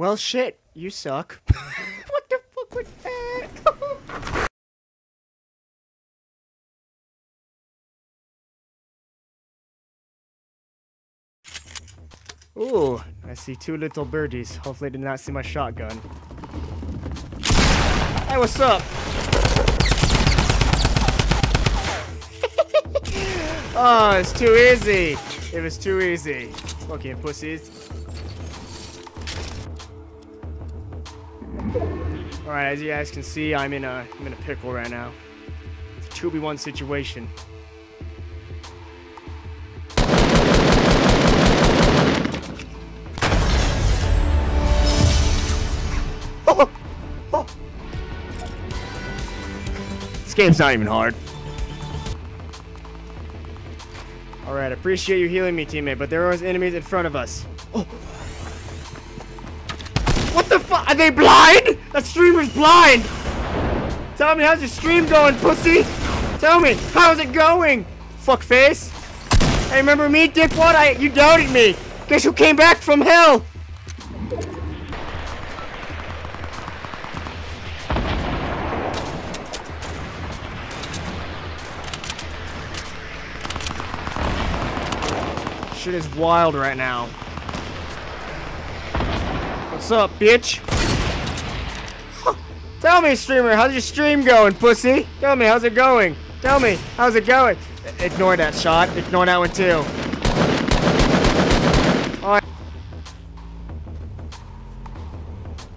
Well, shit. You suck. what the fuck was that? Ooh, I see two little birdies. Hopefully, they did not see my shotgun. Hey, what's up? oh, it's too easy. It was too easy. Fucking pussies. Alright, as you guys can see, I'm in a I'm in a pickle right now. It's a 2v1 situation. This game's not even hard. Alright, appreciate you healing me, teammate, but there was enemies in front of us. Oh. The fuck? Are they blind? That streamer's blind! Tell me, how's your stream going, pussy? Tell me, how's it going? Fuck face. Hey, remember me, dickwad? I, you doubted me. Guess who came back from hell? Shit is wild right now. What's up, bitch? Tell me, streamer, how's your stream going, pussy? Tell me, how's it going? Tell me, how's it going? Ignore that shot. Ignore that one, too. I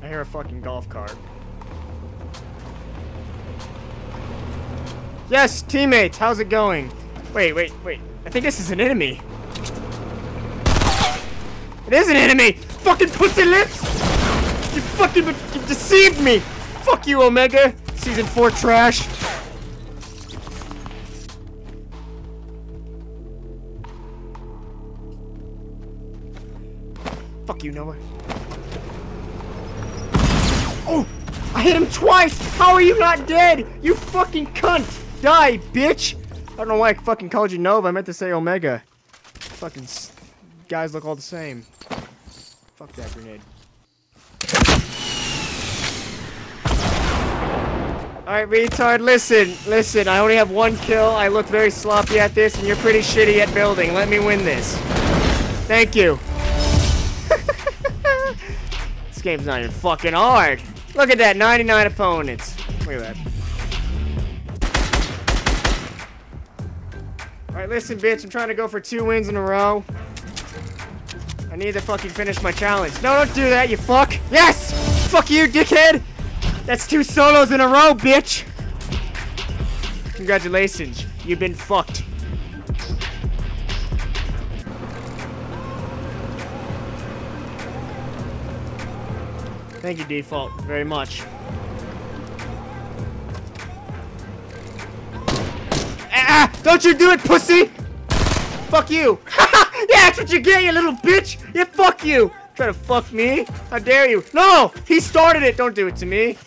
hear a fucking golf cart. Yes, teammates, how's it going? Wait, wait, wait. I think this is an enemy. It is an enemy! Fucking pussy lips! You fucking you deceived me! Fuck you, Omega! Season 4 trash! Fuck you, Noah. Oh! I hit him twice! How are you not dead? You fucking cunt! Die, bitch! I don't know why I fucking called you Nova. I meant to say Omega. Fucking guys look all the same. Fuck that grenade. Alright, retard, listen, listen, I only have one kill, I look very sloppy at this, and you're pretty shitty at building. Let me win this. Thank you. this game's not even fucking hard. Look at that, 99 opponents. Look at that. Alright, listen, bitch, I'm trying to go for two wins in a row. I need to fucking finish my challenge. No, don't do that, you fuck. Yes! Fuck you, dickhead! That's two solos in a row, bitch! Congratulations. You've been fucked. Thank you, Default, very much. Ah! Don't you do it, pussy! Fuck you! that's what you get, you little bitch! Yeah, fuck you! Try to fuck me? How dare you? No! He started it! Don't do it to me.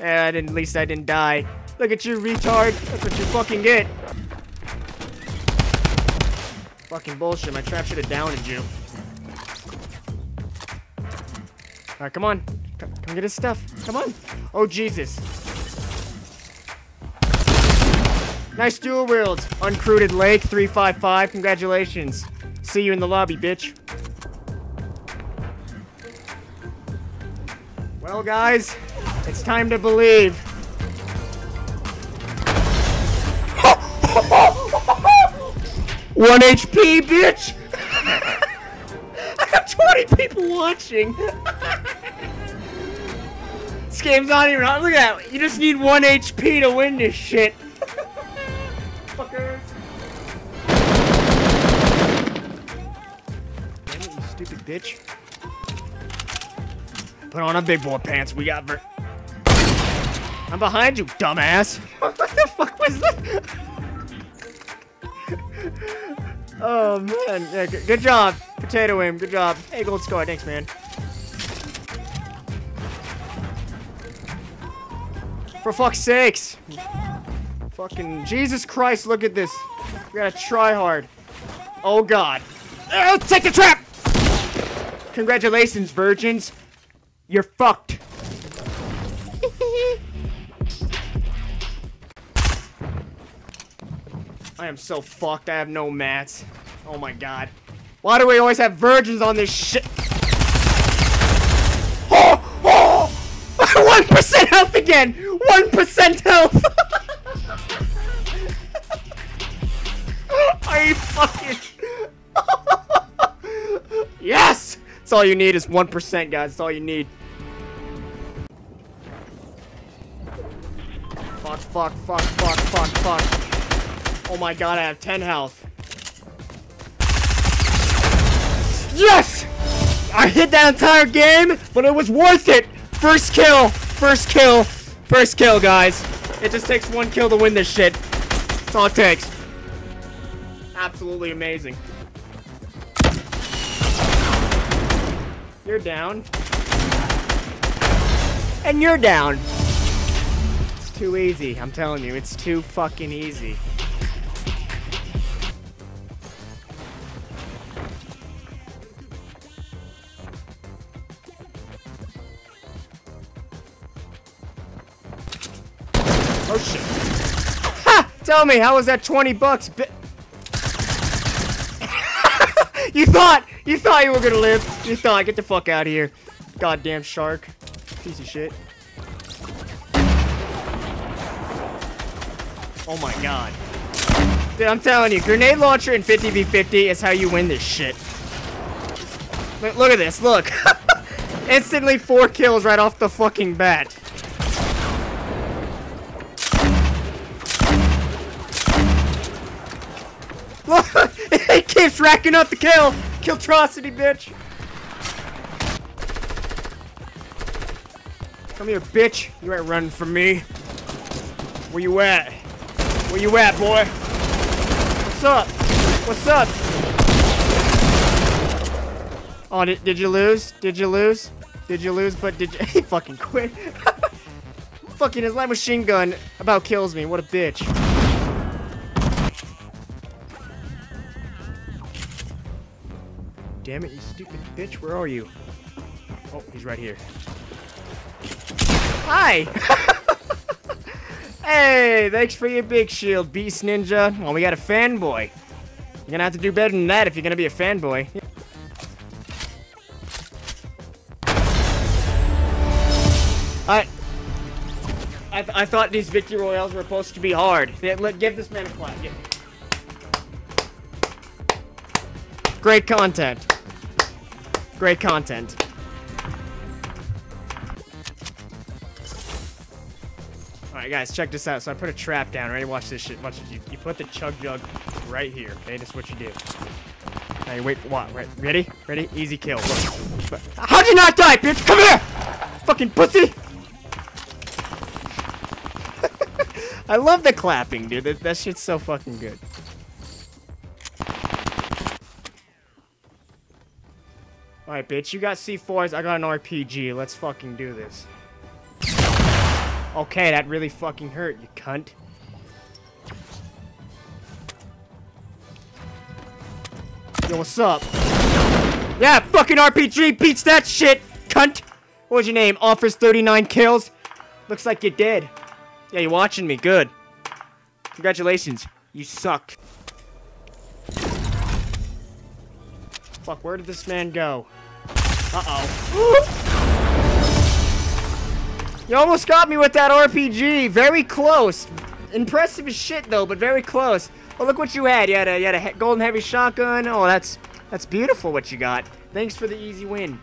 Eh, didn't, at least I didn't die. Look at you, retard. That's what you fucking get. Fucking bullshit. My trap should have downed you. Alright, come on. Come, get his stuff. Come on. Oh, Jesus. Nice dual wields. Uncrewed Lake 355. Congratulations. See you in the lobby, bitch. Well, guys, it's time to believe. One HP, bitch! I got 20 people watching. this game's not even on. Look at that. You just need one HP to win this shit. Bitch. Put on a big boy pants. We got ver- I'm behind you, dumbass. what the fuck was that? oh man, yeah, good, job, potato aim. Good job. Hey, gold score. Thanks, man. For fuck's sakes. Fucking Jesus Christ, look at this. We gotta try hard. Oh god. Uh, take the trap! Congratulations, virgins. You're fucked. I am so fucked. I have no mats. Oh my god. Why do we always have virgins on this shit? Oh! Oh! 1% health again! 1% health! Are you fucking... That's all you need is 1%, guys. That's all you need. Fuck, fuck, fuck, fuck, fuck, fuck. Oh my god, I have 10 health. Yes! I hit that entire game, but it was worth it! First kill! First kill! First kill, guys. It just takes one kill to win this shit. That's all it takes. Absolutely amazing. You're down. And you're down. It's too easy, I'm telling you. It's too fucking easy. Oh shit. Ha! Tell me, how was that 20 bucks? You thought, you thought you were gonna live. You thought, get the fuck out of here. Goddamn shark. Piece of shit. Oh my god. Dude, I'm telling you, grenade launcher in 50v50 is how you win this shit. Look, look at this, look. Instantly four kills right off the fucking bat. Look, it keeps racking up the kill. Killtrocity, bitch. Come here, bitch. You ain't running from me. Where you at? Where you at, boy? What's up? What's up? Oh, did, did you lose? Did you lose? Did you lose? But did you? He fucking quit. fucking his light machine gun about kills me. What a bitch. Damn it, you stupid bitch. Where are you? Oh, he's right here. Hi! hey, thanks for your big shield, Beast Ninja. Well, we got a fanboy. You're gonna have to do better than that if you're gonna be a fanboy. I, I, th I thought these victory royales were supposed to be hard. Yeah, let, give this man a clap. Give- Great content. Great content. Alright guys, check this out. So I put a trap down. Ready? Watch this shit. Watch this. You, you put the chug jug right here. Okay, that's what you do. Now you wait. What? Right? Ready? Ready? Easy kill. Look. How'd you not die, bitch? Come here! Fucking pussy! I love the clapping, dude. That, that shit's so fucking good. Alright, bitch. You got C4s. I got an RPG. Let's fucking do this. Okay, that really fucking hurt, you cunt. Yo, what's up? Yeah, fucking RPG beats that shit, cunt! What was your name? Offers 39 kills? Looks like you're dead. Yeah, you're watching me. Good. Congratulations. You suck. Fuck, where did this man go? Uh-oh. You almost got me with that RPG. Very close. Impressive as shit, though, but very close. Oh, look what you had. You had a, you had a golden heavy shotgun. Oh, that's that's beautiful what you got. Thanks for the easy win.